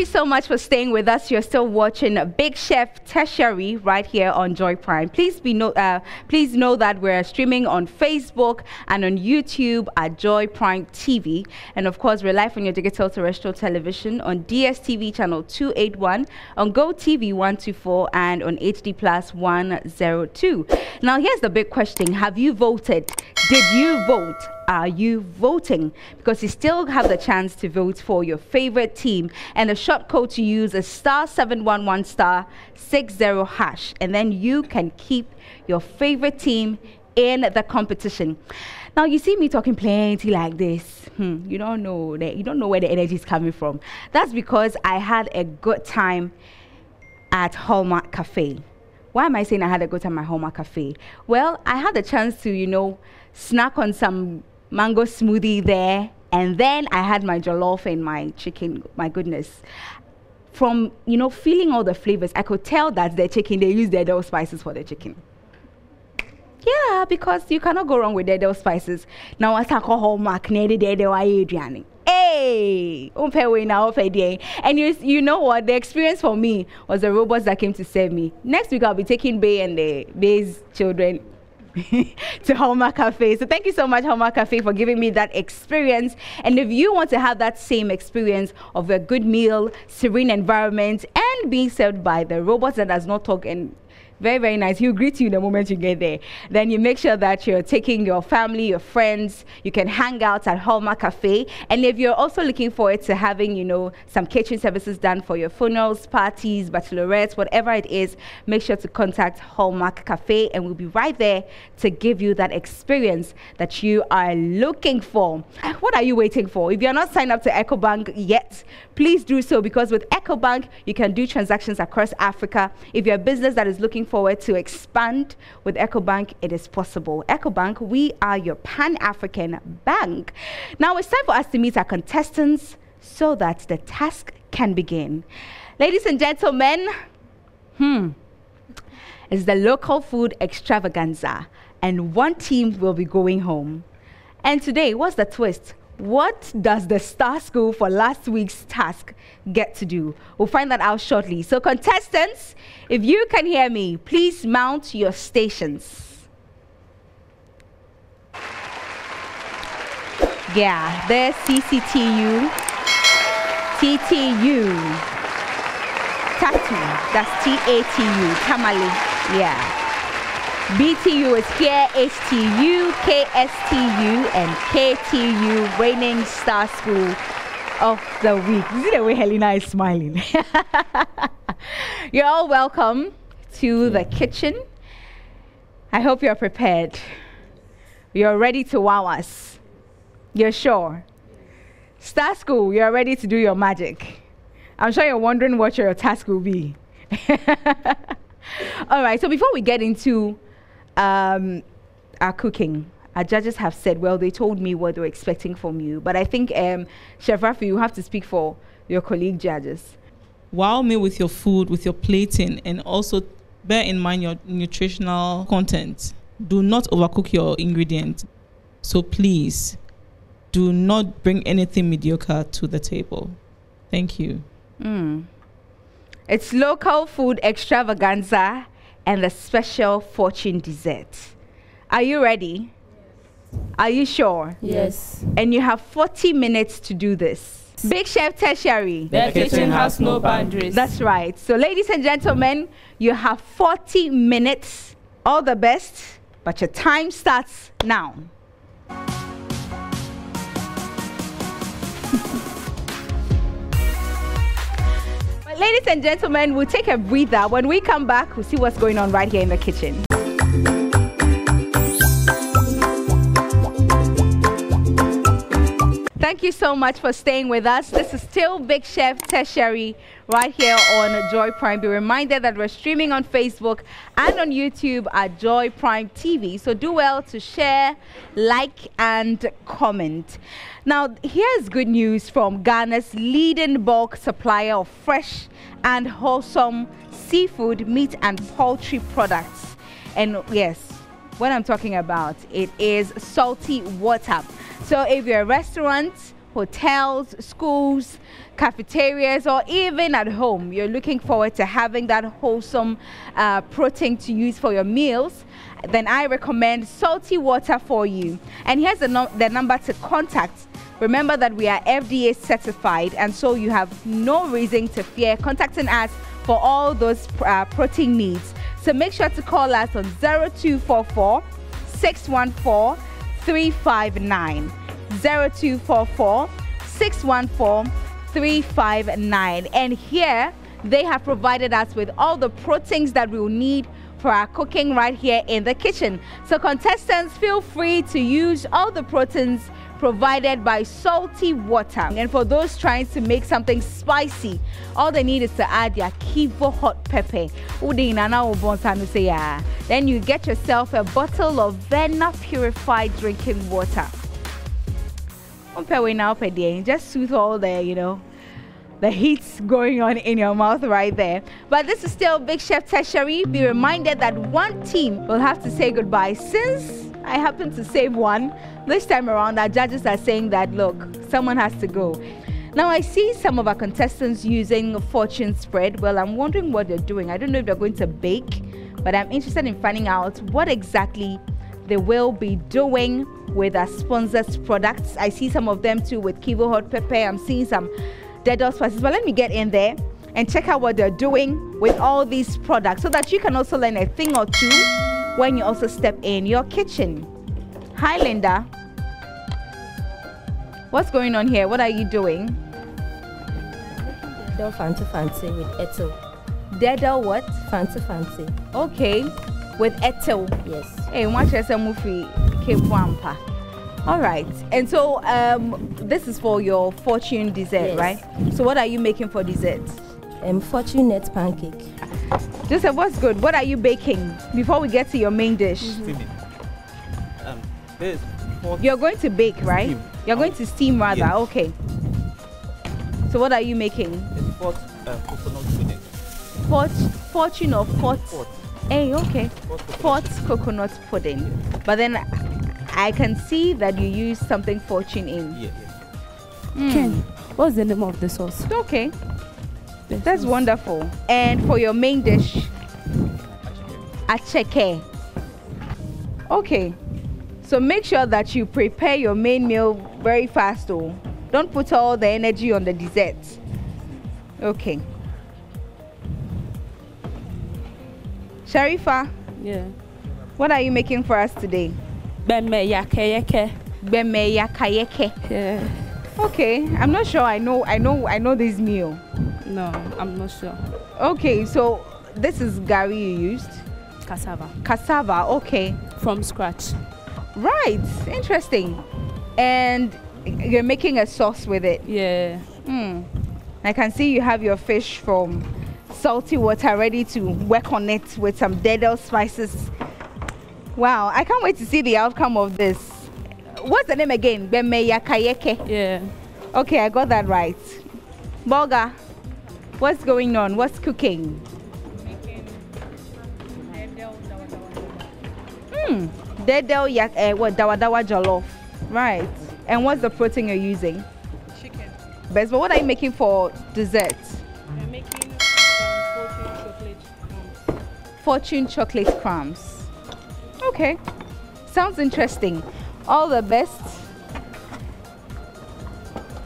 you so much for staying with us. You're still watching Big Chef Tertiary right here on Joy Prime. Please be no, uh, please know that we're streaming on Facebook and on YouTube at Joy Prime TV, and of course we're live on your digital terrestrial television on DSTV channel 281, on Go TV 124, and on HD Plus 102. Now here's the big question: Have you voted? Did you vote? Are you voting? Because you still have the chance to vote for your favorite team. And the short code to use is star 711 star 60 hash. And then you can keep your favorite team in the competition. Now you see me talking plenty like this. Hmm, you don't know that you don't know where the energy is coming from. That's because I had a good time at Hallmark Cafe. Why am I saying I had a good time at Hallmark Cafe? Well, I had the chance to, you know, snack on some mango smoothie there. And then I had my jollof and my chicken. My goodness. From, you know, feeling all the flavors, I could tell that the chicken, they use their Edel spices for the chicken. Yeah, because you cannot go wrong with the Edel spices. Now, I talk hallmark, ne de de Adriani. Hey, and you you know what? The experience for me was the robots that came to save me. Next week I'll be taking Bay and the Bay's children to Hallmark Cafe. So thank you so much, Hallmark Cafe, for giving me that experience. And if you want to have that same experience of a good meal, serene environment, and being served by the robots that does not talk and very, very nice. He'll greet you the moment you get there. Then you make sure that you're taking your family, your friends. You can hang out at Hallmark Cafe. And if you're also looking forward to having, you know, some kitchen services done for your funerals, parties, bachelorettes, whatever it is, make sure to contact Hallmark Cafe and we'll be right there to give you that experience that you are looking for. What are you waiting for? If you're not signed up to EcoBank yet, please do so because with EcoBank, you can do transactions across Africa. If you're a business that is looking forward to expand with EcoBank, it is possible. EcoBank, we are your Pan African bank. Now it's time for us to meet our contestants so that the task can begin. Ladies and gentlemen, hmm, it's the local food extravaganza, and one team will be going home. And today, what's the twist? What does the star school for last week's task get to do? We'll find that out shortly. So, contestants, if you can hear me, please mount your stations. Yeah, there's CCTU, TTU, TATU, that's T A T U, Tamale, yeah. BTU is here, HTU, KSTU, and KTU, Reigning Star School of the Week. See the way Helena is smiling. you're all welcome to the kitchen. I hope you're prepared. You're ready to wow us. You're sure? Star School, you're ready to do your magic. I'm sure you're wondering what your task will be. all right, so before we get into um, our cooking. Our judges have said, well, they told me what they were expecting from you. But I think, um, Chef Rafi, you have to speak for your colleague judges. Wow me with your food, with your plating, and also bear in mind your nutritional content. Do not overcook your ingredients. So please, do not bring anything mediocre to the table. Thank you. Mm. It's local food extravaganza and the special fortune dessert. Are you ready? Yes. Are you sure? Yes. And you have 40 minutes to do this. Big Chef Tertiary. The kitchen has no boundaries. That's right. So, ladies and gentlemen, you have 40 minutes. All the best, but your time starts now. Ladies and gentlemen, we'll take a breather. When we come back, we'll see what's going on right here in the kitchen. Thank you so much for staying with us. This is still Big Chef Tertiary right here on Joy Prime. Be reminded that we're streaming on Facebook and on YouTube at Joy Prime TV. So do well to share, like, and comment. Now, here's good news from Ghana's leading bulk supplier of fresh and wholesome seafood, meat, and poultry products. And yes, what I'm talking about, it is salty water. So if you're a restaurant hotels, schools, cafeterias, or even at home, you're looking forward to having that wholesome uh, protein to use for your meals, then I recommend salty water for you. And here's the, no- the number to contact. Remember that we are FDA certified, and so you have no reason to fear contacting us for all those uh, protein needs. So make sure to call us on 0244 614 359. 0244 614 359. And here they have provided us with all the proteins that we will need for our cooking right here in the kitchen. So contestants, feel free to use all the proteins provided by salty water. And for those trying to make something spicy, all they need is to add their Kivo hot pepper. Then you get yourself a bottle of Verna purified drinking water. Just soothe all the, you know, the heat's going on in your mouth right there. But this is still Big Chef Tertiary. Be reminded that one team will have to say goodbye. Since I happen to save one, this time around our judges are saying that look, someone has to go. Now I see some of our contestants using a fortune spread. Well, I'm wondering what they're doing. I don't know if they're going to bake, but I'm interested in finding out what exactly they will be doing with our sponsors products. I see some of them too with Kivo hot pepper. I'm seeing some Dedos spices. But let me get in there and check out what they're doing with all these products so that you can also learn a thing or two when you also step in your kitchen. Hi, Linda. What's going on here? What are you doing? Dedo fancy fancy with etel. Dedo what? Fancy fancy. Okay, with etel. Yes. Hey, watch us movie Cape Wampa. All right, and so um, this is for your fortune dessert, Yes. right? So what are you making for dessert? Um, fortune net pancake. Joseph, what's good? What are you baking before we get to your main dish? steaming. Um, this pot You're going to bake, right? Steam. You're going to steam rather. Yes. Okay. So what are you making? is pot um, coconut pudding. Fort, fortune or fort? Pot. Hey, okay. Pot coconut. Fort coconut pudding. But then I can see that you use something fortune in. Yeah, Mm. Ken, what's the name of the sauce? Okay, The that's wonderful. And for your main dish, acheke. Okay, so make sure that you prepare your main meal very fast though. Don't put all the energy on the dessert. Okay. Sharifa, Yeah. what are you making for us today? Beme yakeyeke. Gbeme yakayeke. Yeah. Okay, I'm not sure I know I know I know this meal. No, I'm not sure. Okay, so this is gari you used. Cassava. Cassava, okay. From scratch. Right, interesting. And you're making a sauce with it. Yeah. Hmm. I can see you have your fish from salty water ready to work on it with some dedo spices. Wow, I can't wait to see the outcome of this. What's the name again? Beme yakayeke. Yeah. Okay, I got that right. Boga, what's going on? What's cooking? Hmm. Dedel yak uh, what dawa dawa jollof. Right. And what's the protein you're using? Chicken. Best, but what are you making for dessert? I'm making um, fortune chocolate. Um, Fortune chocolate crumbs. Okay. Sounds interesting. All the best.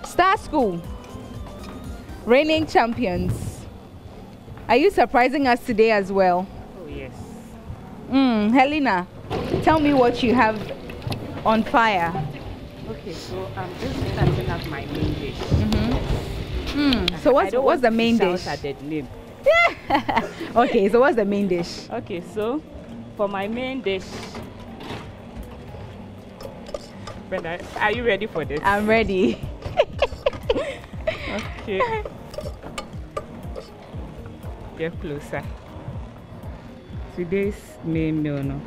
Star School. Reigning champions. Are you surprising us today as well? Oh yes. Mm, Helena, tell me what you have on fire. Okay, so I'm just starting up my main dish. Mm, so I what's, don't what's the main dish? At the name. okay, so what's the main dish? Okay, so for my main dish. Brenda, are you ready for this? I'm ready. Okay. Get closer. Today's main meal, no.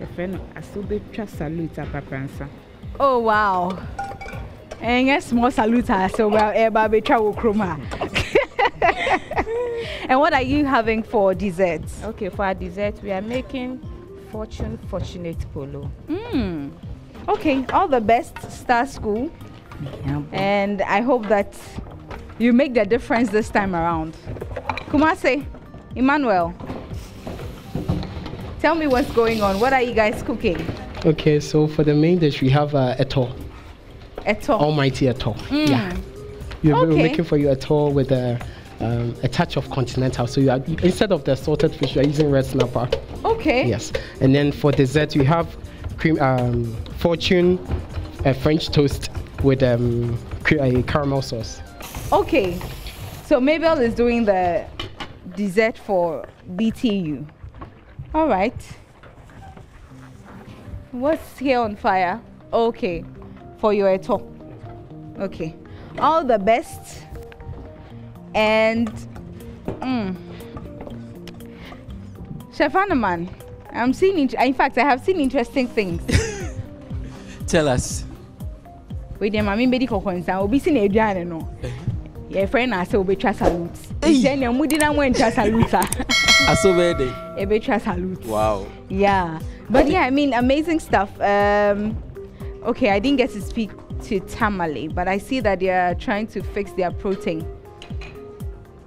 The friend asubetwa salute apapransa. Oh wow. Yes, small salute her, so well eba be travel chroma. And what are you having for dessert? Okay, for our dessert, we are making fortune fortunate polo. Mm. Okay, all the best, Star School. And I hope that you make the difference this time around. Kumase, Emmanuel, tell me what's going on. What are you guys cooking? Okay, so for the main dish, we have uh, eto, Eto. almighty eto. Yeah. You're Okay. we're making for you eto with a, um, a touch of continental. So you are, instead of the salted fish, you are using red snapper. Okay. Yes. And then for dessert, we have cream, um, fortune, uh, French toast with um, cre- a caramel sauce. Okay. So Mabel is doing the dessert for BTU. All right. What's here on fire? Okay. For your eto. Okay. All the best. And mm. Chef Anaman, I'm seeing in fact I have seen interesting things. Tell us. Wait, dem mami mbedi kɔkɔ nsa obi si na aduane no yɛfrɛ no asɛ wobɛtwa salute. Nkyɛ nea mudi na moantwa salute a Asobede. yɛbɛtwa salute. Wow. yeah. But yeah i mean amazing stuff. Um okay i didn't get to speak to tamale but i see that they're trying to fix their protein.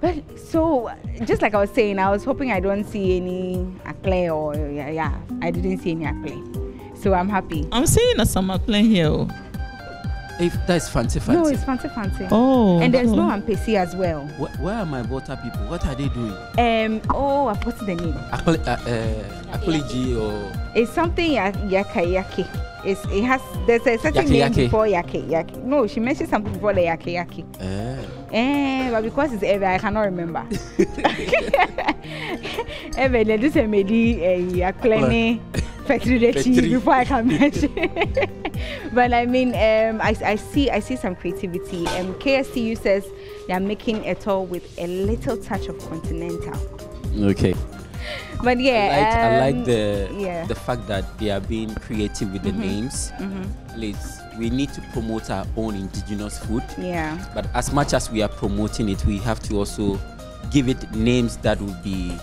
But so just like i was saying i was hoping i don't see any akle or yeah, yeah i didn't see any akle. So i'm happy. I'm seeing a summer plane here. Oh. If that's fancy, no fancy. it's fancy fancy Oh. and there's no oh. ampesi as well Where, where are my butter people? What are they doing? Um. Oh, forgotten the name. Akole, uh, uh, Akoleji or It's something ya- yaka yaki. It's it has there's a certain Yaki name yaki. before yaki yaki. No, she mentioned something before the yaki yaki. uh, Eh, but because it's Eve, I cannot remember. They just made the uh, factory Factory. before I can mention. but I mean, um, I, I see I see some creativity. Um, KSTU says they are making it all with a little touch of continental. okay. But yeah, I like, I like um, the yeah. the fact that they are being creative with the names. Please, we need to promote our own indigenous food. yeah. But as much as we are promoting it, we have to also give it names that will be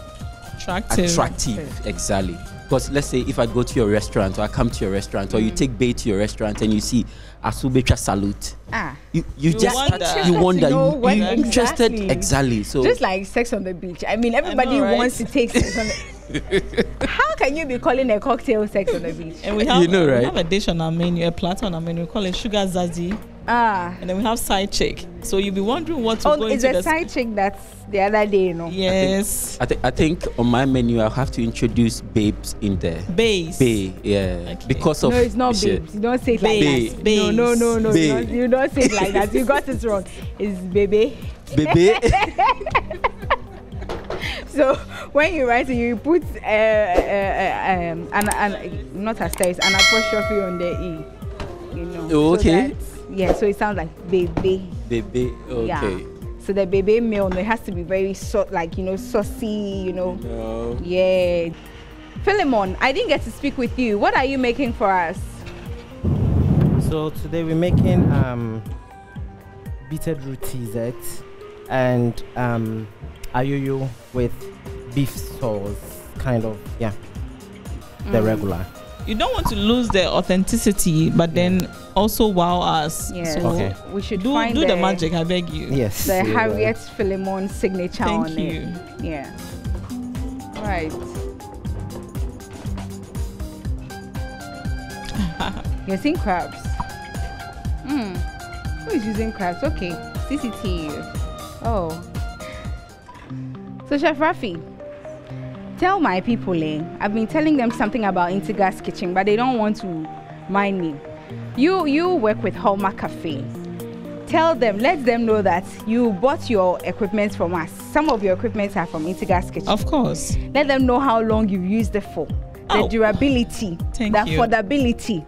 attractive. attractive. Exactly. Because let's say if I go to your restaurant or I come to your restaurant or you Mm. take Bay to your restaurant and you see Asubecha Salute, Ah. you you, You just wonder. you wonder know you, what you interested exactly. exactly. So Just like sex on the beach. I mean, everybody right? wants to take sex on the How can you be calling a cocktail sex on the beach? And we have, You know, right? we have a dish on our menu, a platter on our menu. We call it sugar zazi, Ah. and then we have side chick. So you'll be wondering what to Oh, go it's into a the side chick that's the other day, you know. Yes, I, th- I think on my menu I'll have to introduce babes in there. base. Bay, yeah, Okay. because of No, it's not babes. You don't say it like Babes. that. No, no, no, no. You don't, you don't say it like that. You got it wrong. It's baby. Baby, So when you write it, you put uh, uh, uh, um, an, an, not a star, it's an apostrophe on the e. You know. Oh, so okay. that- yeah, so it sounds like baby. baby, okay. Yeah. So the baby meal, no, it has to be very so, like you know, saucy. You know. No. Yeah. Philemon, I didn't get to speak with you. What are you making for us? So today we're making um, beetroot dessert and um, ayoyo with beef sauce, kind of yeah, the Mm. regular. You don't want to lose the authenticity, but then also wow us. Yeah. So Okay. We should do find do the, the magic, I beg you. Yes. The so, uh, Harriet Philemon signature Thank on you. it. Yeah. Right. You're seeing crabs. Hmm. Who is using crabs? Okay. CCTU. Oh. So Chef Rafi, tell my people, eh, I've been telling them something about Intigas Kitchen, but they don't want to mind me. You you work with Hallmark Cafe. Tell them, let them know that you bought your equipment from us. Some of your equipment are from Intigas Kitchen. Of course. Let them know how long you've used it for. The Oh. durability, Thank the you. affordability.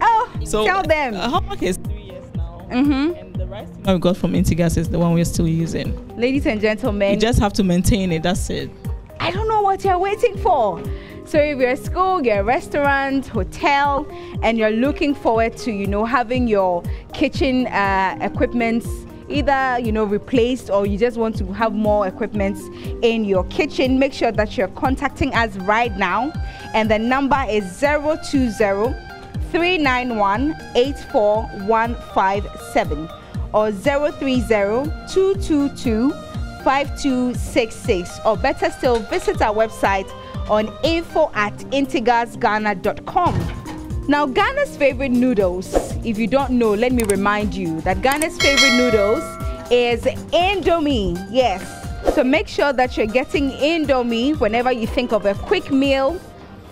Oh, So tell them. Uh, much is three years now? Mm-hmm And the rice we got from Intigas is the one we're still using. Ladies and gentlemen, You just have to maintain it. That's it. I don't know what you're waiting for. So if you're a school, you're a restaurant, hotel, and you're looking forward to, you know, having your kitchen uh, equipment either, you know, replaced or you just want to have more equipment in your kitchen, make sure that you're contacting us right now. And the number is 020 391 84157 or 030 222 5266 or better still visit our website on info at intigasghana.com. Now, Ghana's favorite noodles, if you don't know, let me remind you that Ghana's favorite noodles is Indomie. Yes. So make sure that you're getting Indomie whenever you think of a quick meal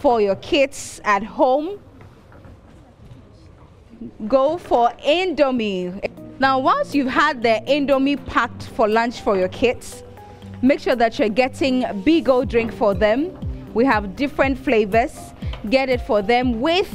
for your kids at home. Go for Indomie. Now, once you've had the Indomie packed for lunch for your kids, make sure that you're getting Bigoo drink for them. We have different flavors. Get it for them with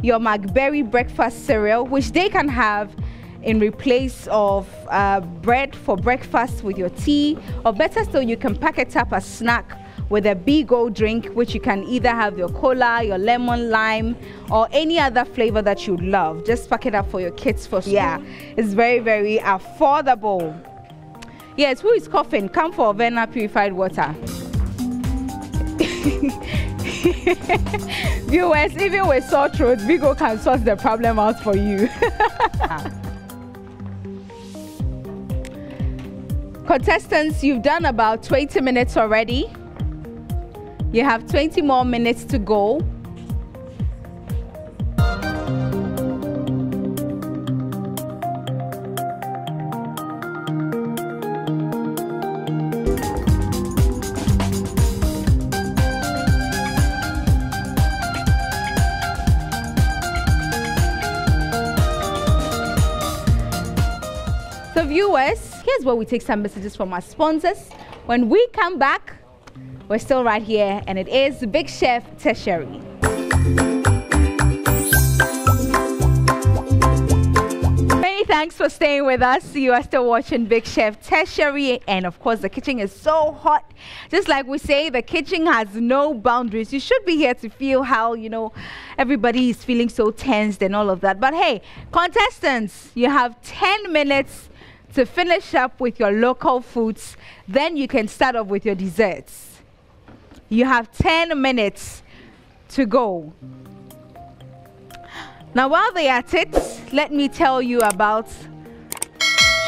your McBerry breakfast cereal, which they can have in replace of uh, bread for breakfast with your tea, or better still, you can pack it up as snack with a big Bigoo drink, which you can either have your cola, your lemon, lime, or any other flavor that you love. Just pack it up for your kids for yeah. It's very, very affordable. Yes, who is coughing? Come for Verna purified water. Viewers, even with sore throat, Bigoo can sort the problem out for you. Contestants, you've done about 20 minutes already. You have 20 more minutes to go. So viewers, here's where we take some messages from our sponsors. When we come back, we're still right here, and it is Big Chef Tertiary. Many thanks for staying with us. You are still watching Big Chef Tertiary, and of course, the kitchen is so hot. Just like we say, the kitchen has no boundaries. You should be here to feel how, you know, everybody is feeling so tensed and all of that. But hey, contestants, you have 10 minutes to finish up with your local foods. Then you can start off with your desserts. You have 10 minutes to go. Now, while they're at it, let me tell you about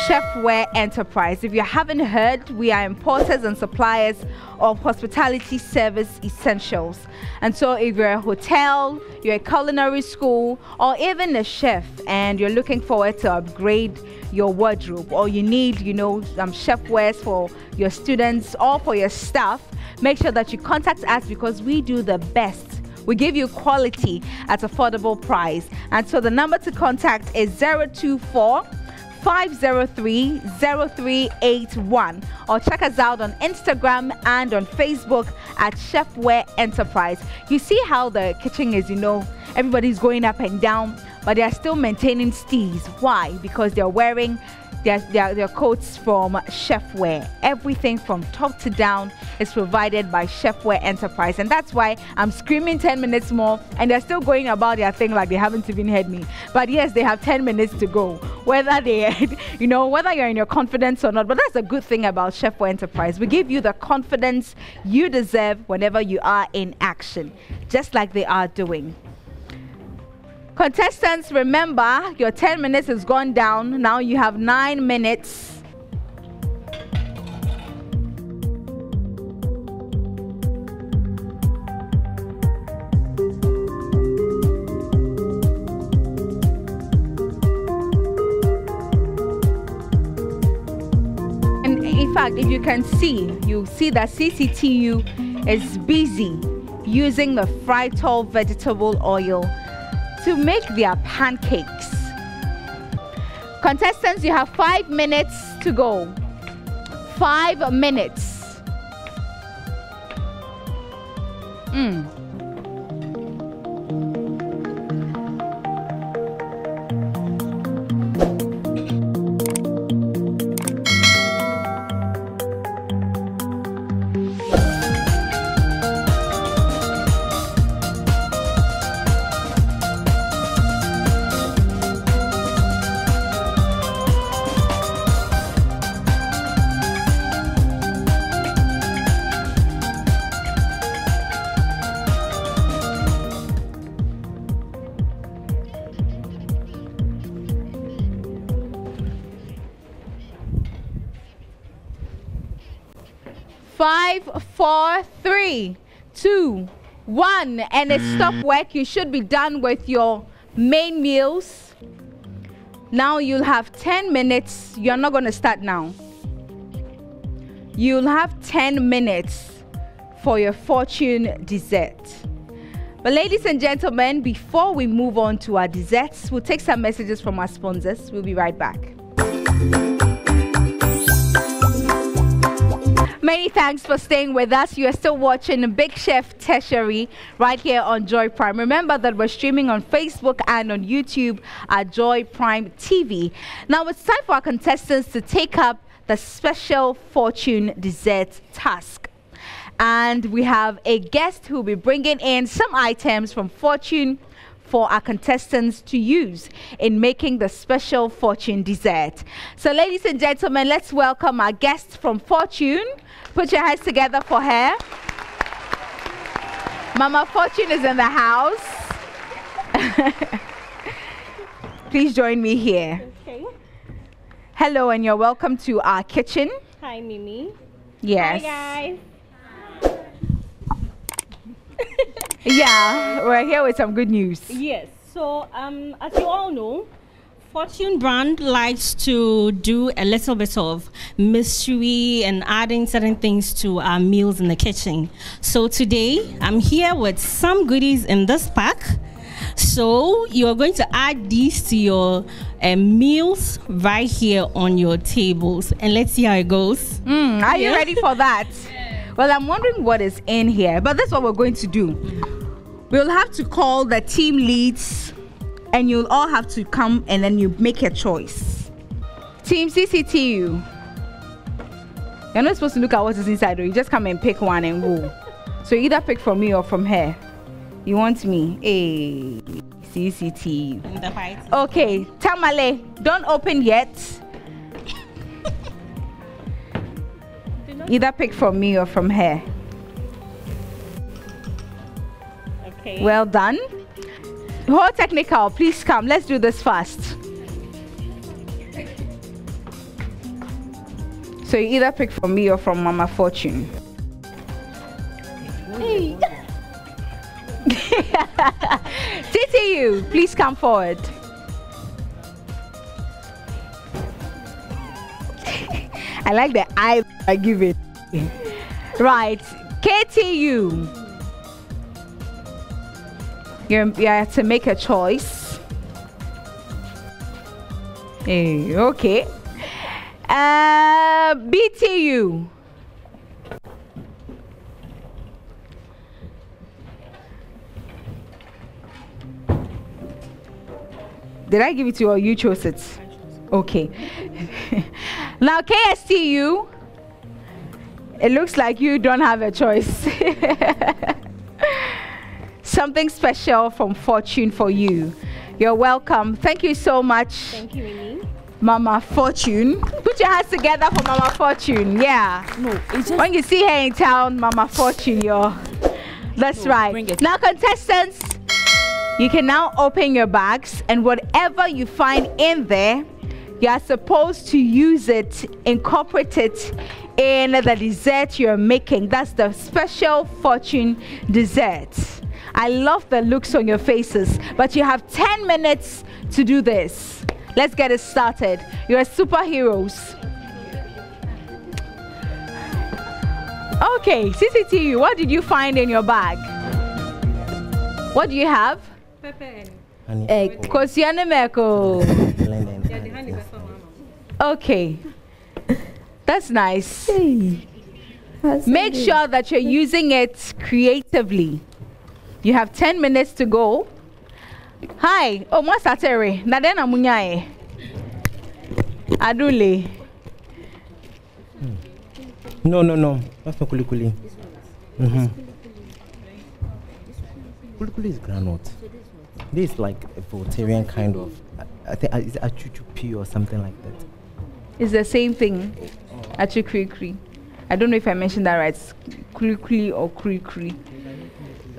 Chefware Enterprise. If you haven't heard, we are importers and suppliers of hospitality service essentials. And so, if you're a hotel, you're a culinary school, or even a chef, and you're looking forward to upgrade your wardrobe, or you need, you know, some chefwares for your students or for your staff, make sure that you contact us because we do the best. We give you quality at affordable price. And so the number to contact is 024 503 0381 or check us out on Instagram and on Facebook at Chefware Enterprise. You see how the kitchen is, you know, everybody's going up and down, but they are still maintaining steez. Why? Because they're wearing their, their, their coats from Chefware. Everything from top to down is provided by Chefware Enterprise. And that's why I'm screaming 10 minutes more and they're still going about their thing like they haven't even heard me. But yes, they have 10 minutes to go. Whether they, you know, whether you're in your confidence or not. But that's a good thing about Chefware Enterprise. We give you the confidence you deserve whenever you are in action, just like they are doing. Contestants, remember your 10 minutes has gone down. Now you have nine minutes. And in fact, if you can see, you see that CCTU is busy using the Frytol vegetable oil to make their pancakes. Contestants, you have five minutes to go. Five minutes. Mm. One, and it stop work. You should be done with your main meals. Now you'll have 10 minutes. You're not going to start now. You'll have 10 minutes for your fortune dessert. But, ladies and gentlemen, before we move on to our desserts, we'll take some messages from our sponsors. We'll be right back. Many thanks for staying with us. You are still watching Big Chef Tertiary right here on Joy Prime. Remember that we're streaming on Facebook and on YouTube at Joy Prime TV. Now it's time for our contestants to take up the special fortune dessert task. And we have a guest who will be bringing in some items from Fortune for our contestants to use in making the special fortune dessert. So, ladies and gentlemen, let's welcome our guest from Fortune. Put your hands together for her. Mama Fortune is in the house. Please join me here. Okay. Hello, and you're welcome to our kitchen. Hi, Mimi. Yes. Hi, guys. Yeah, we're here with some good news. Yes. So, um, as you all know, Fortune brand likes to do a little bit of mystery and adding certain things to our meals in the kitchen. So today, I'm here with some goodies in this pack. So you are going to add these to your uh, meals right here on your tables, and let's see how it goes. Mm, are you ready for that? Well, I'm wondering what is in here, but that's what we're going to do. We'll have to call the team leads, and you'll all have to come and then you make a choice. Team CCTU. You're not supposed to look at what is inside, though. You just come and pick one and go. So you either pick from me or from her. You want me? Hey, CCTU. The. Okay, Tamale, don't open yet. Either pick from me or from her. Okay. Well done. Ho Technical, please come. Let's do this fast. So you either pick from me or from Mama Fortune. Hey. TTU, please come forward. I like the eye I give it. right, KTU. You're, you have to make a choice. Eh, okay. Uh, BTU. Did I give it to you or you chose it? Okay. now, KSTU. It looks like you don't have a choice. Something special from Fortune for you. You're welcome. Thank you so much. Thank you, Mimi. Mama Fortune. Put your hands together for Mama Fortune. Yeah. No, When you see her in town, Mama Fortune, you're. That's No, right. bring it. Now, contestants, you can now open your bags, and whatever you find in there, you are supposed to use it, incorporate it in the dessert you're making. That's the special fortune dessert. I love the looks on your faces, but you have 10 minutes to do this. Let's get it started. You're superheroes. Okay, CCTU, what did you find in your bag? What do you have? Honey, Egg. Kosiane Meko. blend and add this. Okay. That's nice. Has Make it- sure that you're using it creatively. You have 10 minutes to go. Hi. Oh, mo satere. Na den amunyae. Adule. No, no, no. That's not kulikuli. Mm-hmm. Kulikuli is granite. This is like a vegetarian kind of. I, I think it's a chuchu pea or something like that. It's the same thing. Achi kri kri. I don't know if I mentioned that right. Kri kri or kri kri.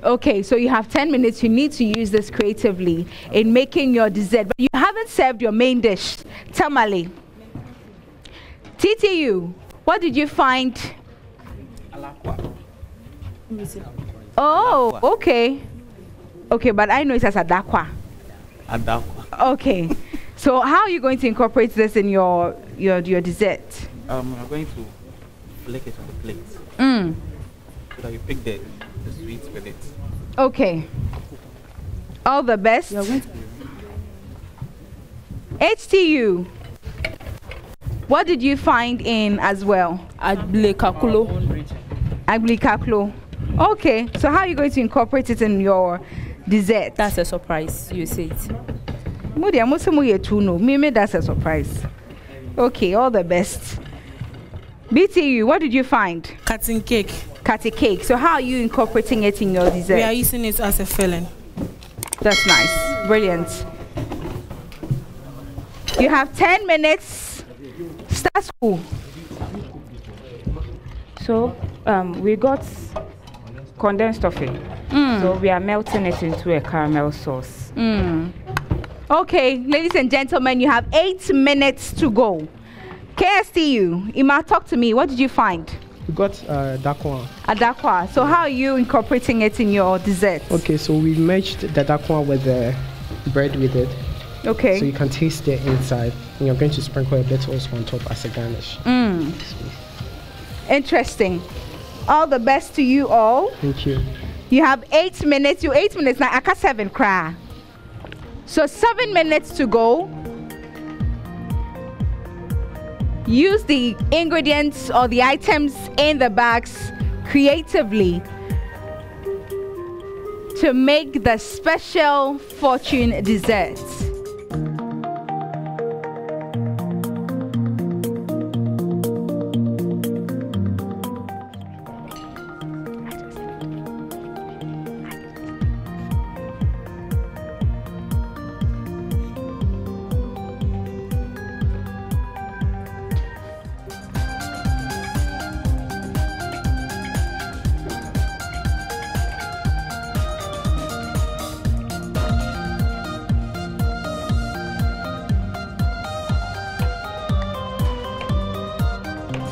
Okay, so you have 10 minutes. You need to use this creatively in making your dessert. But you haven't served your main dish, tamale. TTU, what did you find Oh, okay. Okay, but I know it's as adakwa. Adakwa. Okay. So how are you going to incorporate this in your your your dessert? Um, we're going to flick it on the plate Mm. so that you pick the, the sweets with it. Okay. All the best. HTU. What did you find in as well? Ablekakulo. Aglikaklo. Okay. So how are you going to incorporate it in your dessert? That's a surprise. You see it. Mudi, I'm also more to know. Maybe that's a surprise. Okay, all the best. BTU, what did you find? Cutting cake. Cutty cake. So how are you incorporating it in your dessert? We are using it as a filling. That's nice. Brilliant. You have 10 minutes. Start school. So um, we got condensed toffee. So we are melting it into a caramel sauce. Mm. Okay, ladies and gentlemen, you have eight minutes to go. KSTU, Ima, talk to me. What did you find? We got uh, dakwa. Adakwa. So how are you incorporating it in your dessert? Okay, so we merged the dakwa with the bread with it. Okay. So you can taste the inside. And you're going to sprinkle a bit also on top as a garnish. Mm. Interesting. All the best to you all. Thank you. You have eight minutes. You eight minutes now. Aka seven cry. So seven minutes to go. Use the ingredients or the items in the bags creatively to make the special fortune dessert.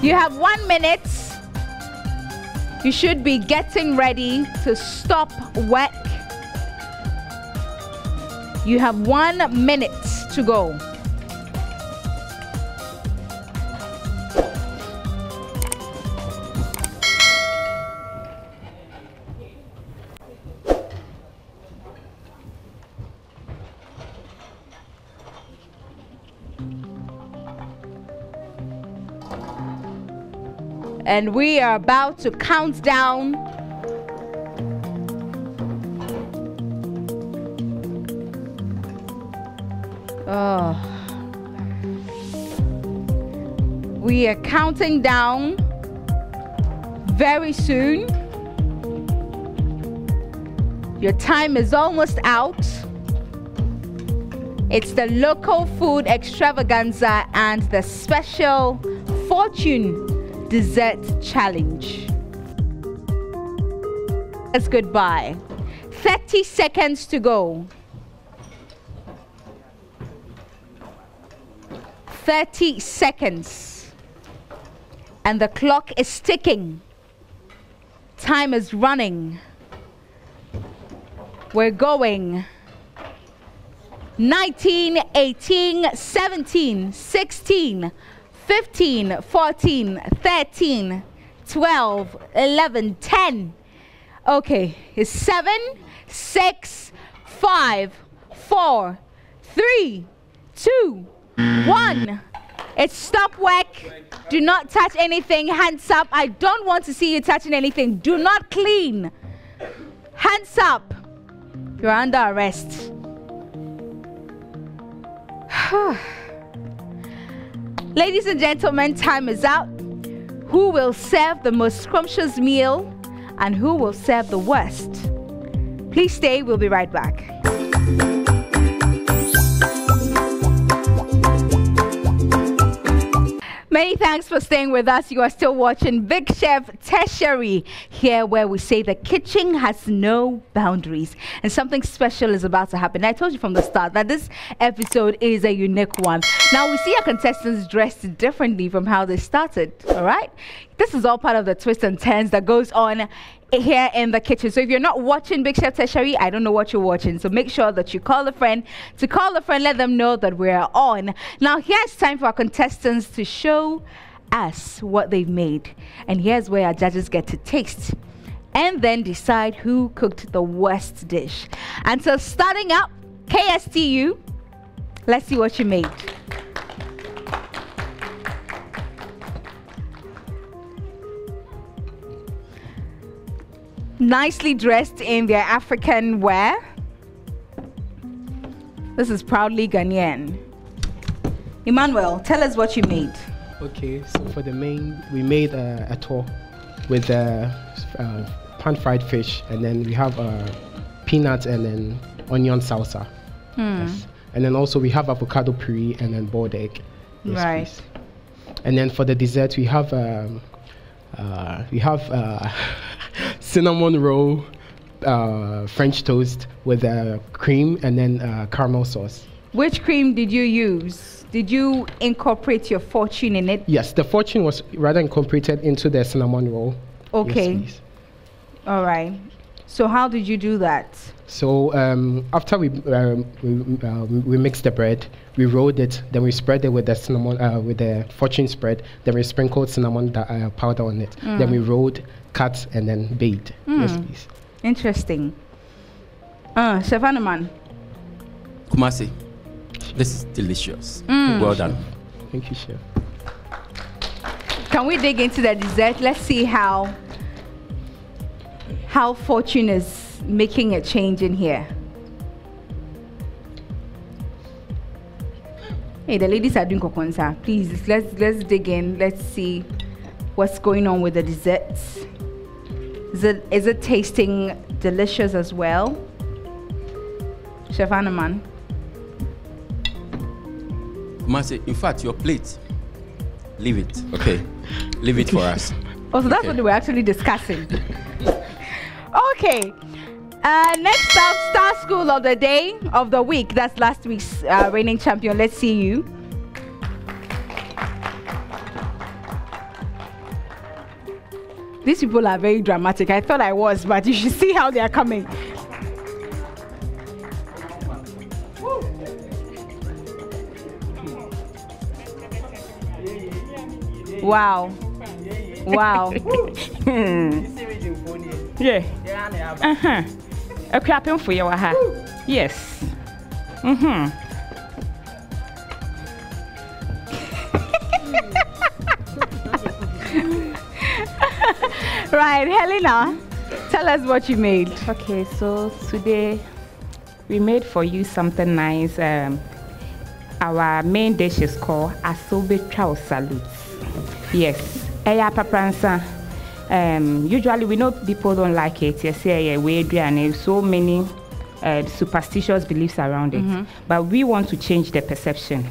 You have one minute. You should be getting ready to stop work. You have one minute to go. And we are about to count down. Oh. We are counting down very soon. Your time is almost out. It's the local food extravaganza and the special fortune dessert challenge. That's goodbye. 30 seconds to go. 30 seconds. And the clock is ticking. Time is running. We're going. 19, 18, 17, 16, 15, 14, 13, 12, 11, 10. Okay, it's 7, 6, 5, 4, 3, 2, 1. It's stop work. Do not touch anything. Hands up. I don't want to see you touching anything. Do not clean. Hands up. You're under arrest. Ladies and gentlemen, time is out. Who will serve the most scrumptious meal and who will serve the worst? Please stay, we'll be right back. Many thanks for staying with us. You are still watching Big Chef Tertiary here, where we say the kitchen has no boundaries and something special is about to happen. I told you from the start that this episode is a unique one. Now, we see our contestants dressed differently from how they started, all right? This is all part of the twists and turns that goes on here in the kitchen. So if you're not watching Big Chef Tertiary, I don't know what you're watching. So make sure that you call a friend to call a friend, let them know that we're on. Now here's time for our contestants to show us what they've made. And here's where our judges get to taste and then decide who cooked the worst dish. And so starting up, KSTU, let's see what you made. Nicely dressed in their African wear. This is proudly Ghanaian. Emmanuel, tell us what you made. Okay, so for the main, we made uh, a tour with uh, uh, pan fried fish, and then we have uh, peanuts and then onion salsa. Hmm. Yes. And then also we have avocado puree and then boiled egg. Yes, Right. please. And then for the dessert, we have um, uh, we have uh, cinnamon roll, uh, French toast with uh, cream and then uh, caramel sauce. Which cream did you use? Did you incorporate your fortune in it? Yes, the fortune was rather incorporated into the cinnamon roll. Okay. please. All right. So how did you do that? So um, after we um, we, um, we mixed the bread, we rolled it, then we spread it with the cinnamon uh, with the fortune spread. Then we sprinkled cinnamon da- uh, powder on it. Then we Mm. rolled, cut, and then baked. Yes, Mm. please. Interesting. Uh, Chef Anaman. Kumasi, this is delicious. Mm. Well done. Thank you, chef. Can we dig into the dessert? Let's see how how fortune is making a change in here. Hey, the ladies are doing kokonsa. Please, let's let's dig in. Let's see what's going on with the desserts. Is it is it tasting delicious as well? Chef Anaman. Kumasi, in fact, your plate, leave it. Okay, leave it for us. Oh, so that's Okay. what we're actually discussing. okay. Uh, next up, Star School of the Day of the Week. That's last week's uh, reigning champion. Let's see you. These people are very dramatic. I thought I was, but you should see how they are coming. Wow. Wow. Yeah. Uh-huh. Akuapem for you ha. Yes. Mhm. right, Helena, tell us what you made. Okay, so today we made for you something nice. Um, our main dish is called asobe chow salute. Yes, eya papransa. Um, usually we know people don't like it. Yes, yeah, yeah, we and so many uh, superstitious beliefs around it. Mhm. But we want to change the perception.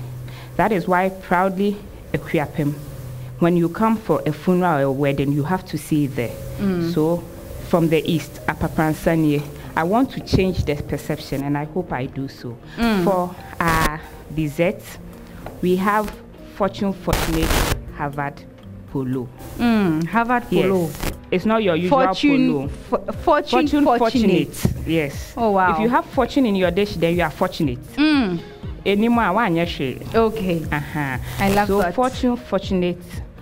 That is why proudly Akuapem. When you come for a funeral or a wedding, you have to see it there. Mm. So, from the east, Apapransanye, I want to change the perception, and I hope I do so. Mm. For our dessert, we have Fortune Fortunate Harvard Polo. Mm, Harvard Polo. Yes. It's not your usual Fortune, polo. fo- fortune, fortunate. Yes. Oh, wow. If you have fortune in your dish, then you are fortunate. Mm. Anymore, one year Okay. Uh-huh. I love so that. fortune harvard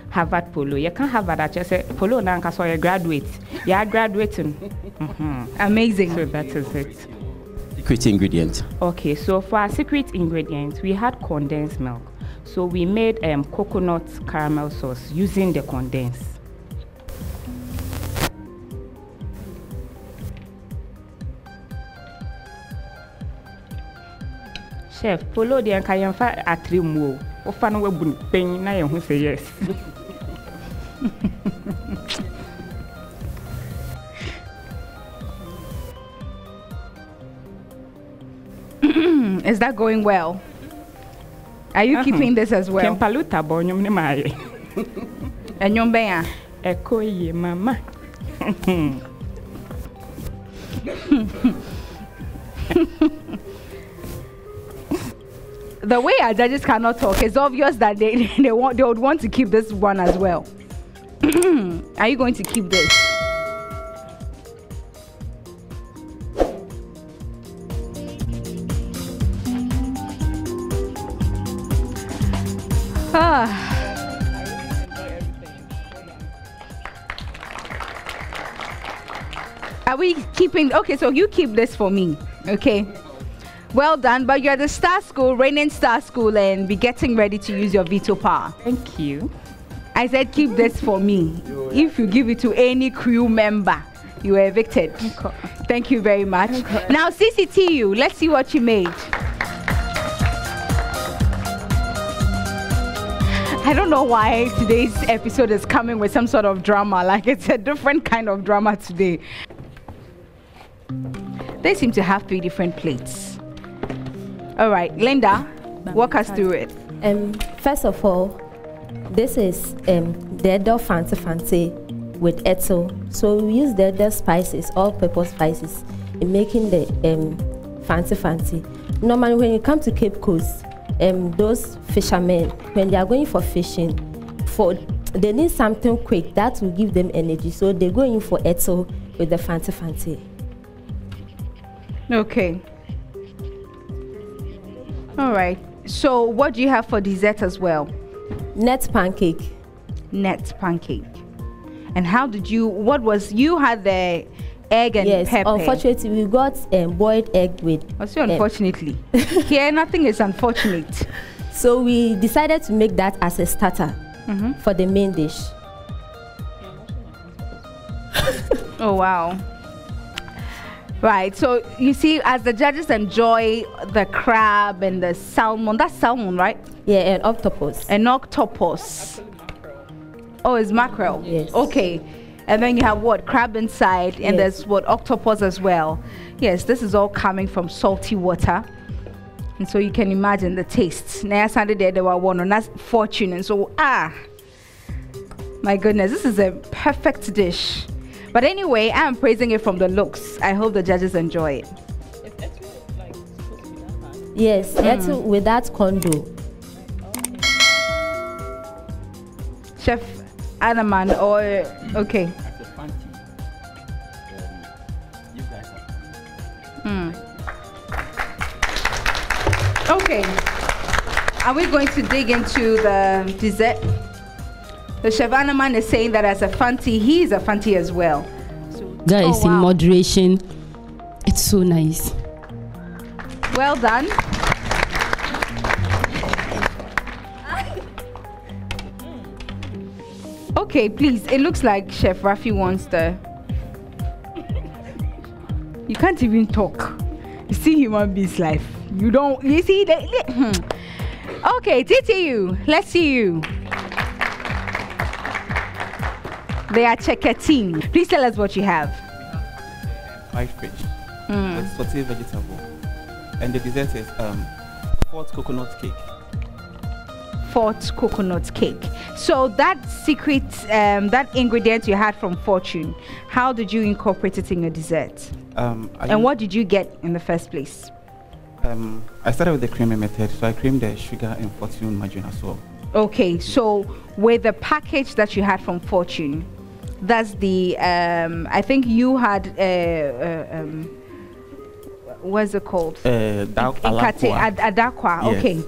Harvard polo. You can't Harvard at just say polo na nka so you graduate. You are graduating. Mhm. Amazing. So that is it. Secret ingredient. Okay, so for our secret ingredient, we had condensed milk. So we made um, coconut caramel sauce using the condensed. Chef, polo deɛ nka yɛmfa atire mu o. Wofa no wabu no pɛn na yɛho sɛ yes. Is that going well? Are you Uh-huh. keeping this as well? Kempaluta bɔ nnwom ne maayɛ. Ɛnwom bɛn a? Ɛkɔ yie mama. the way our judges cannot talk, it's obvious that they, they want they would want to keep this one as well. Are you going to keep this? Keeping? Okay, so you keep this for me. Okay. Well done, but you're the star school, reigning star school, and be getting ready to use your veto power. Thank you. I said, keep this for me. If you give it to any crew member, you are evicted. Thank you very much. Now, CCTU, let's see what you made. I don't know why today's episode is coming with some sort of drama. Like it's a different kind of drama today. They seem to have three different plates. All right, Linda, walk us through it. Um, first of all, this is um, the Edo Fancy Fancy with Etzel. So we use the Edo spices, all-purpose spices, in making the um, Fancy Fancy. Normally, when you come to Cape Coast, um, those fishermen, when they are going for fishing, for they need something quick that will give them energy. So they go in for Etzel with the Fancy Fancy. Okay. All right. So, what do you have for dessert as well? Net pancake. Net pancake. And how did you? What was you had the egg and yes, pepper? unfortunately, we got um, boiled egg with. I say unfortunately. Here, nothing is unfortunate. So we decided to make that as a starter Mhm. for the main dish. Oh wow. Right. So you see, as the judges enjoy the crab and the salmon, that's salmon, right? Yeah, and octopus. An octopus. Oh, it's mackerel. Yes. Okay. And then you have what crab inside, and Yes. there's what octopus as well. Yes, this is all coming from salty water, and so you can imagine the taste. Now Sunday there, there were one on that's fortune, and so ah, my goodness, this is a perfect dish. But anyway, I'm praising it from the looks. I hope the judges enjoy it. Yes, Mm. Etzel with that condo. Chef Anaman, or okay. As a fancy, you guys are Hmm. Okay. Are we going to dig into the dessert? The Chef Anaman is saying that as a fanti, he is a fanti as well. That is Oh, wow. in moderation. It's so nice. Well done. Okay, please. It looks like Chef Rafi wants the. You can't even talk. You see human beings' life. You don't. You see the. the- hmm. Okay, TTU. Let's see you. They are checker team. Please tell us what you have. fried fish Mm. with sauteed vegetable. And the dessert is um, hot coconut cake. Fort coconut cake. So that secret, um, that ingredient you had from Fortune, how did you incorporate it in your dessert? Um, and what did you get in the first place? Um, I started with the creaming method, so I creamed the sugar and fortune margarine as well. Okay, so with the package that you had from Fortune, that's the um, I think you had uh, uh, um, what's it called? Uh, dark Ikate- ad- adakwa. Yes. Okay.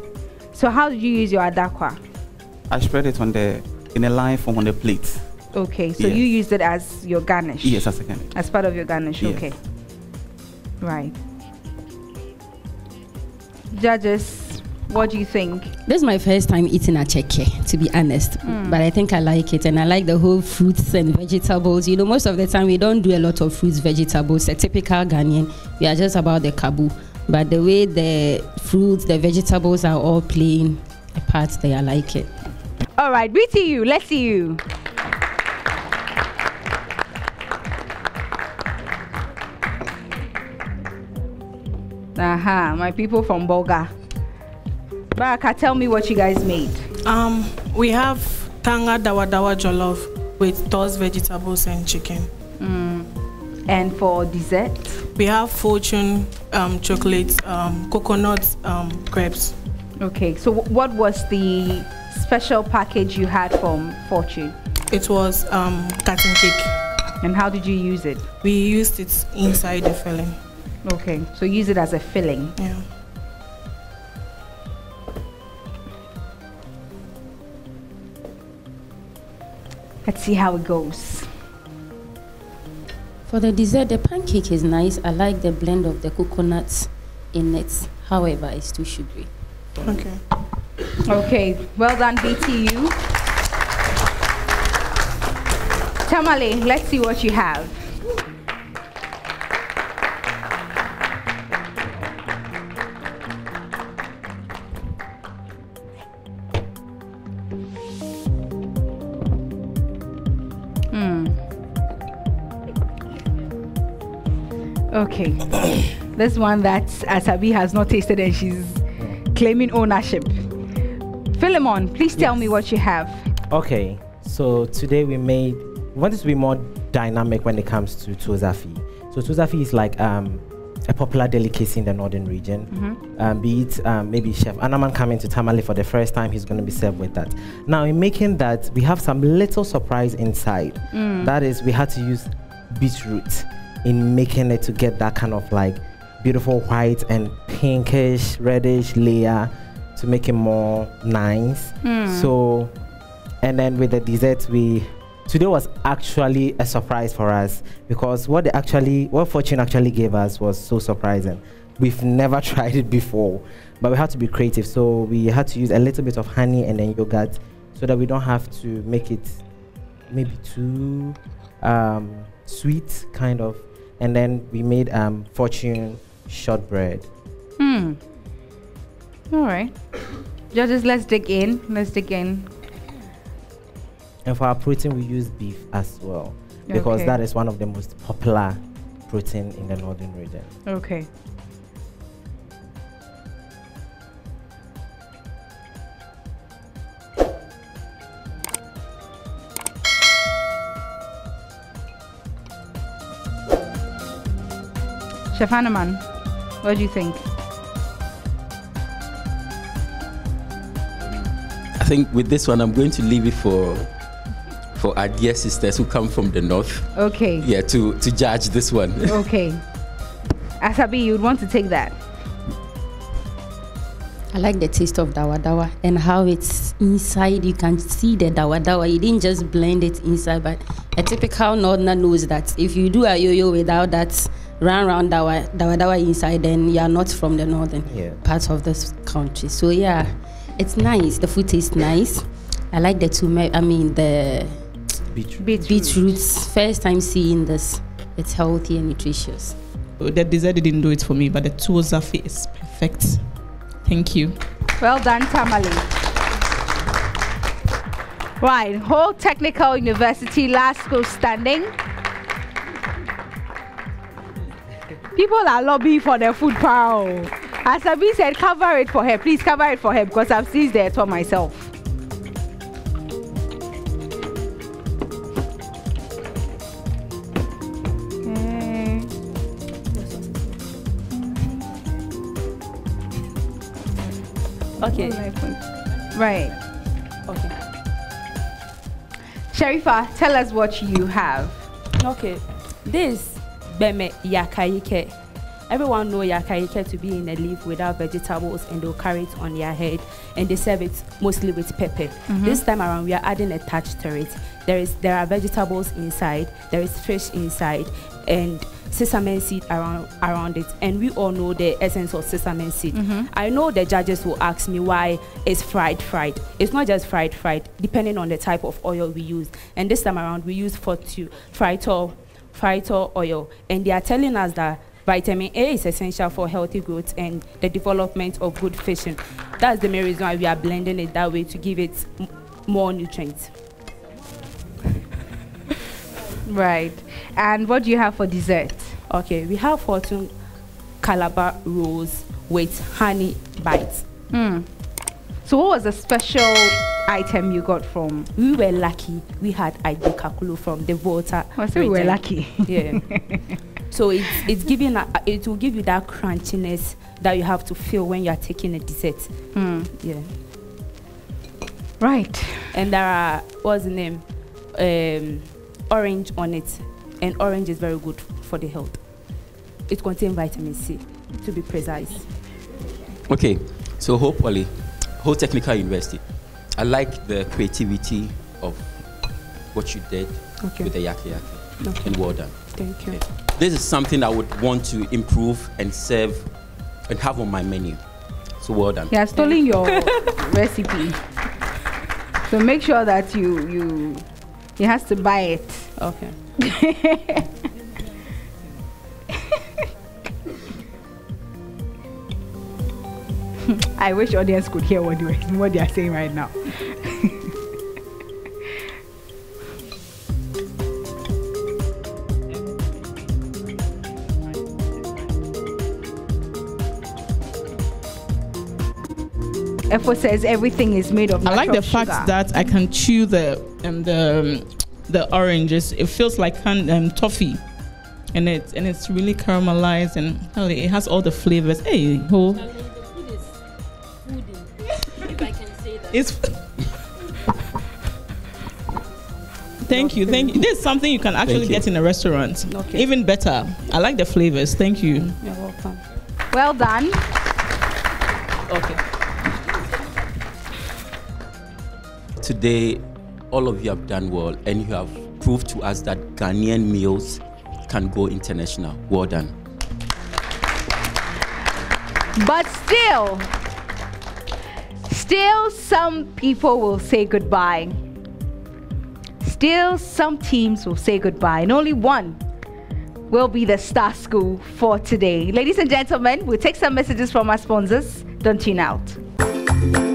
So how did you use your adakwa? I spread it on the in a line form on the plate. Okay, so Yes. you used it as your garnish. Yes, as a garnish. As part of your garnish. Yes. Okay. Right. Judges, what do you think? This is my first time eating a cheke, to be honest. Mm. But I think I like it, and I like the whole fruits and vegetables. You know, most of the time we don't do a lot of fruits, vegetables. A typical Ghanaian, we are just about the kabu. But the way the fruits, the vegetables are all playing a part, there, I like it. All right, we see you. Let's see you. Aha, my people from Bolga. Baraka, tell me what you guys made. Um, we have tanga dawa dawa jollof with tossed vegetables and chicken. Mm. And for dessert? We have fortune um, chocolate, um, coconut um, crepes. Okay, so wh- what was the special package you had from Fortune? It was um, cutting cake. And how did you use it? We used it inside the filling. Okay, so use it as a filling. Yeah. Let's see how it goes. For the dessert, the pancake is nice. I like the blend of the coconuts in it. However, it's too sugary. Okay. Okay, well done, BTU. Tamale, let's see what you have. Okay. this one that Asabi has not tasted and she's claiming ownership. Philemon, please tell me what you have. Okay, so today we made we wanted to be more dynamic when it comes to tozafi. So tozafi is like um, a popular delicacy in the northern region. Mhm. Um, be it um, maybe Chef Anaman coming to Tamale for the first time, he's going to be served with that. Now, in making that, we have some little surprise inside. Mm. That is, we had to use beetroot in making it to get that kind of like beautiful white and pinkish, reddish layer to make it more nice. Hmm. So, and then with the dessert, we today was actually a surprise for us because what they actually, what Fortune actually gave us was so surprising. We've never tried it before, but we had to be creative. So we had to use a little bit of honey and then yogurt, so that we don't have to make it maybe too um, sweet, kind of. And then we made um, Fortune shortbread. Hmm. All right. Judges, let's dig in. Let's dig in. And for our protein, we use beef as well because Okay. that is one of the most popular protein in the northern region. Okay. Chef Anaman, what do you think? I think with this one, I'm going to leave it for for our dear sisters who come from the north. Okay. Yeah, to to judge this one. Okay. Asabi, you'd want to take that. I like the taste of dawa dawa and how it's inside. You can see the dawa dawa. You didn't just blend it inside, but a typical northerner knows that if you do a yo-yo without that round round dawa dawa dawa inside, then you are not from the northern Yeah. part of this country. So yeah, it's nice. The food tastes nice. I like the turmeric. I mean the beetroot. beetroots. First time seeing this. It's healthy and nutritious. The dessert didn't do it for me, but the tuozafi is perfect. Thank you. Well done, Tamale. Right, Ho Technical University last school standing. People are lobbying for their food power. As Abi said, cover it for her. Please cover it for her because I've seized the for myself. Okay. Okay. Right. Okay. Sharifa, tell us what you have. Okay. This beme yakaike. Everyone know yakaike to be in a leaf without vegetables and they'll carry it on their head and they serve it mostly with pepper. Mhm. This time around we are adding a touch to it. There is there are vegetables inside, there is fish inside and sesame seed around around it and we all know the essence of sesame seed. Mhm. I know the judges will ask me why it's fried fried. It's not just fried fried, depending on the type of oil we use. And this time around we use fortu frito frito oil, and they are telling us that vitamin A is essential for healthy growth and the development of good fishing. That's the main reason why we are blending it that way to give it m- more nutrients. Right. And what do you have for dessert? Okay, we have fortune calabar rolls with honey bites. Hmm. So what was the special item you got from? We were lucky. We had Kakulu from the Volta. Oh, so we were lucky. Yeah. so it's it's giving a, it will give you that crunchiness that you have to feel when you are taking a dessert. Hmm. Yeah. Right. And there are what's the name? Um, orange on it, and orange is very good for the health. It contains vitamin C, to be precise. Okay, so hopefully, Ho Technical University. I like the creativity of what you did Okay. with the yaki yaki. Okay. And well done. Thank you. This is something I would want to improve and serve and have on my menu. So well done. He has stolen your recipe. So make sure that you you he has to buy it. Okay. I wish audience could hear what, you, what they are saying right now. Efo says everything is made of. I like the sugar. fact that I can chew the um, the um, the oranges. It feels like um, toffee, and it and it's really caramelized and it has all the flavors. Hey, ho. It's. Thank you, thank you. This is something you can actually you. get in a restaurant. Okay. Even better. I like the flavors. Thank you. You're welcome. Well done. Okay. Today, all of you have done well, and you have proved to us that Ghanaian meals can go international. Well done. But still, still some people will say goodbye. Still, some teams will say goodbye, and only one will be the star school for today. Ladies and gentlemen, we'll take some messages from our sponsors. Don't tune out.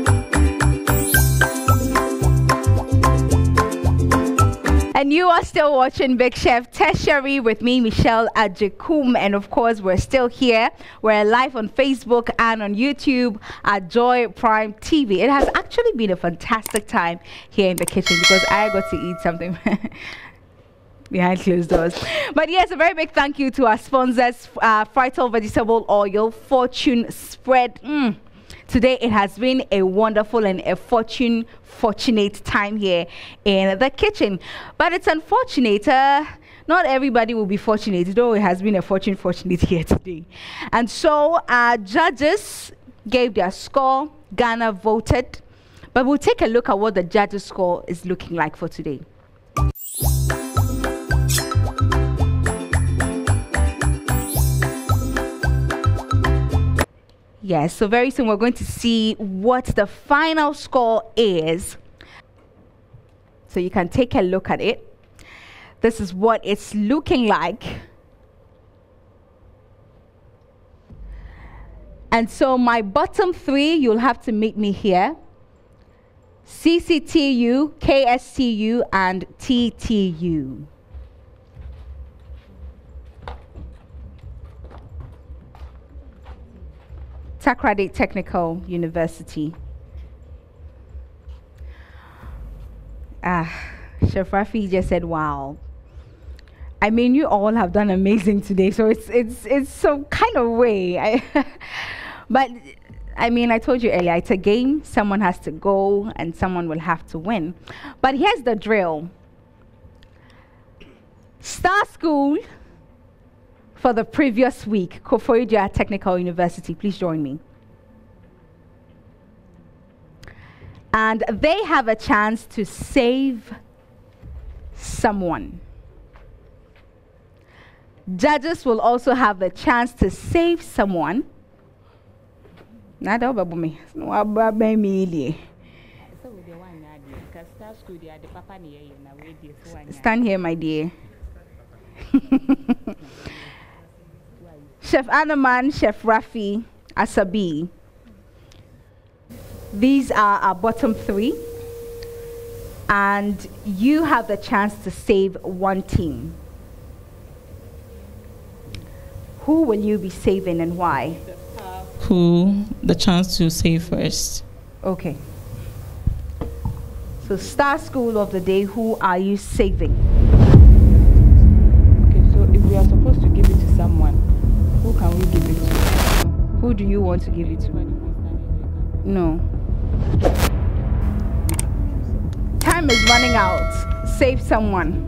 And you are still watching Big Chef Tertiary with me, Michelle Ajikum. And of course, we're still here. We're live on Facebook and on YouTube at Joy Prime TV. It has actually been a fantastic time here in the kitchen because I got to eat something. behind closed doors. But yes, a very big thank you to our sponsors, uh, Vegetable Oil, Fortune Spread. Mm. Today it has been a wonderful and a fortune fortunate time here in the kitchen. But it's unfortunate. Uh, not everybody will be fortunate, though it has been a fortune fortunate here today. And so our judges gave their score. Ghana voted. But we'll take a look at what the judges' score is looking like for today. Yes, so very soon we're going to see what the final score is. So you can take a look at it. This is what it's looking like. And so my bottom three, you'll have to meet me here. CCTU, KSTU, and TTU. Takoradi Technical University. Ah, Chef Rafi just said, "Wow." I mean, you all have done amazing today, so it's it's it's some kind of way. I but I mean, I told you earlier, it's a game. Someone has to go, and someone will have to win. But here's the drill. Star School for the previous week, Koforidua Technical University. Please join me. And they have a chance to save someone. Judges will also have the chance to save someone. Stand here, my dear. Chef Anaman, Chef Rafi, Asabi. These are our bottom three. And you have the chance to save one team. Who will you be saving and why? Who the chance to save first? Okay. So, Star School of the Day, who are you saving? Okay, so if we are supposed to give it to someone, who can we give it to? Who do you want to give it to? No. Time is running out. Save someone.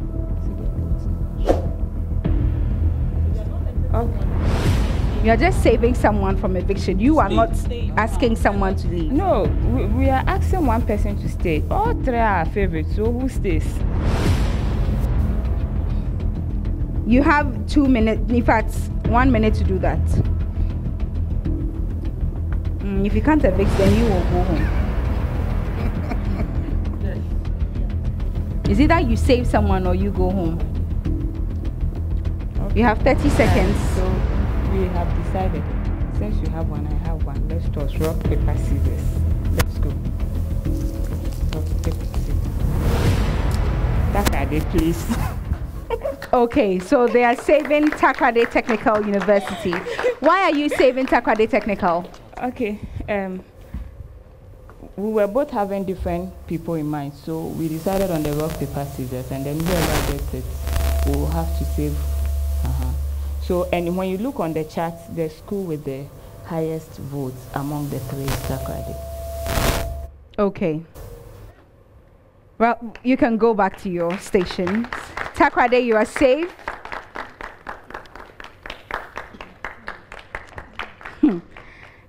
Okay. You're just saving someone from eviction. You are not asking someone to leave. No, we, we are asking one person to stay. All three are favorites, so who stays? You have two minutes, in fact, one minute to do that. Mm, if you can't evict, then you will go home. Is it that you save someone or you go home? Okay. You have 30 seconds. So we have decided. Since you have one, I have one. Let's toss rock, paper, scissors. Let's go. Rock, paper, scissors. Takoradi, please. okay, so they are saving Takoradi Technical University. Why are you saving Takoradi Technical? Okay. Um, we were both having different people in mind, so we decided on the rock, paper, scissors, and then whoever gets it will have to save. Uh-huh. So, and when you look on the chart, the school with the highest votes among the three is Takoradi. Okay. Well, you can go back to your stations. Takoradi, you are safe. Hmm.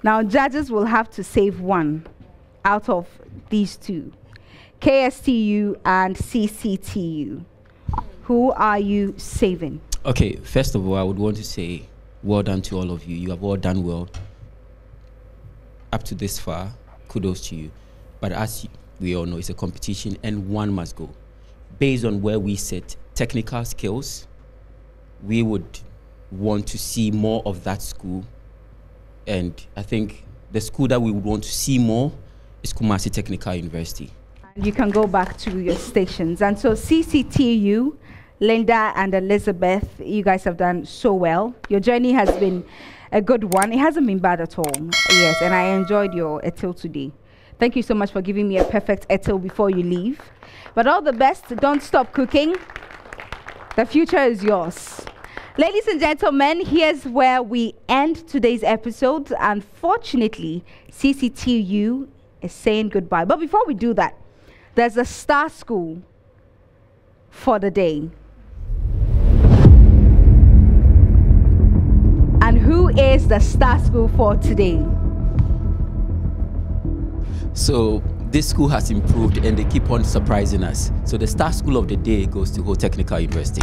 Now, judges will have to save one out of these two KSTU and CCTU. Who are you saving? Okay, first of all, I would want to say well done to all of you. You have all done well up to this far. Kudos to you. But as we all know, it's a competition and one must go. Based on where we set technical skills, we would want to see more of that school. And I think the school that we would want to see more is Kumasi Technical University. You can go back to your stations. And so CCTU, Linda and Elizabeth, you guys have done so well. Your journey has been a good one. It hasn't been bad at all. Yes, and I enjoyed your etil today. Thank you so much for giving me a perfect etil before you leave. But all the best. Don't stop cooking. The future is yours. Ladies and gentlemen, here's where we end today's episode. Unfortunately, CCTU is saying goodbye. But before we do that, there's a star school for the day. And who is the star school for today? So this school has improved and they keep on surprising us. So the star school of the day goes to Ho Technical University.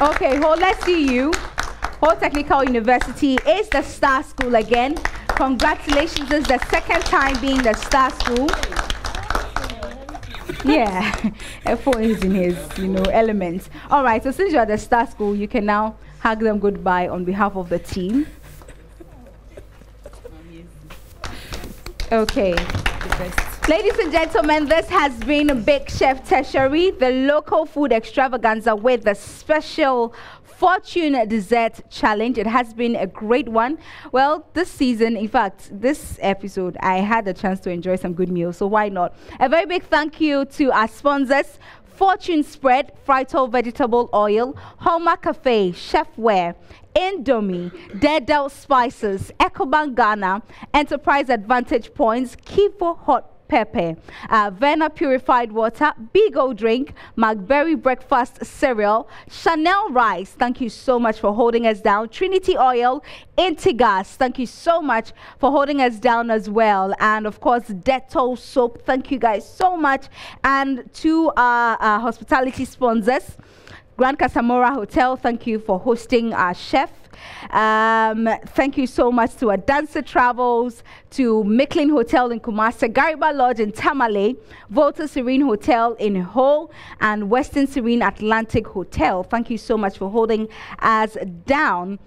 Okay, well, let's see you. Ho Technical University is the star school again. Congratulations, this is the second time being the star school. Yeah, F4 is in his, you know, elements. All right, so since you're the star school, you can now hug them goodbye on behalf of the team. Okay. Ladies and gentlemen, this has been Big Chef Tertiary, the local food extravaganza with the special Fortune Dessert Challenge. It has been a great one. Well, this season, in fact, this episode, I had a chance to enjoy some good meals, so why not? A very big thank you to our sponsors. Fortune Spread, Frito Vegetable Oil, Homa Cafe, Chefware, Indomie, Dedel Spices, Ecobank Ghana, Enterprise Advantage Points, Kivo Hot pepper, uh, Verna purified water, Bigoo drink, McBerry breakfast cereal, Chanel rice. Thank you so much for holding us down. Trinity oil, Intigas. Thank you so much for holding us down as well. And of course, Dettol soap. Thank you guys so much. And to our, our hospitality sponsors. Grand Casamora Hotel, thank you for hosting our chef. Um, thank you so much to Dancer Travels, to Micklin Hotel in Kumasi, Gariba Lodge in Tamale, Volta Serene Hotel in Ho, and Western Serene Atlantic Hotel. Thank you so much for holding us down.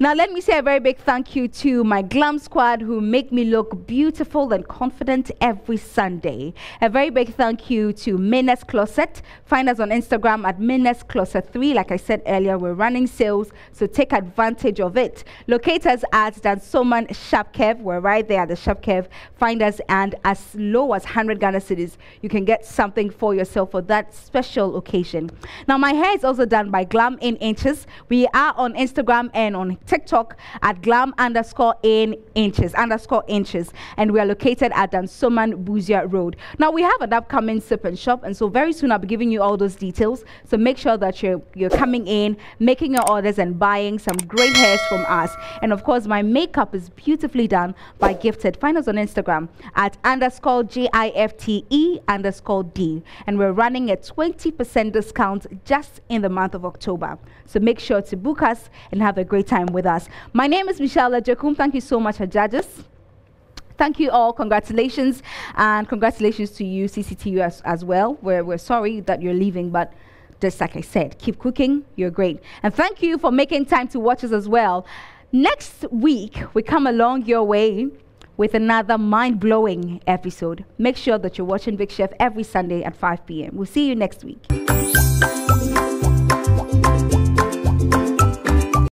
Now, let me say a very big thank you to my glam squad who make me look beautiful and confident every Sunday. A very big thank you to Minnes Closet. Find us on Instagram at Minnes Closet 3. Like I said earlier, we're running sales, so take advantage of it. Locate us at Dansoman Shopkev. We're right there at the Shopkev. Find us, and as low as 100 Ghana cedis, you can get something for yourself for that special occasion. Now, my hair is also done by Glam in Inches. We are on Instagram and on TikTok at glam underscore in inches underscore inches. And we are located at Dansoman Busia Road. Now we have an upcoming sip and shop, and so very soon I'll be giving you all those details. So make sure that you're you're coming in, making your orders, and buying some great hairs from us. And of course, my makeup is beautifully done by Gifted. Find us on Instagram at underscore G I F T E underscore D. And we're running a 20% discount just in the month of October. So make sure to book us and have a great time with us. My name is Michelle Jakum. Thank you so much, judges. Thank you all. Congratulations. And congratulations to you, CCTU, as, as well. We're, we're sorry that you're leaving, but just like I said, keep cooking. You're great. And thank you for making time to watch us as well. Next week, we come along your way with another mind blowing episode. Make sure that you're watching Big Chef every Sunday at 5 p.m. We'll see you next week.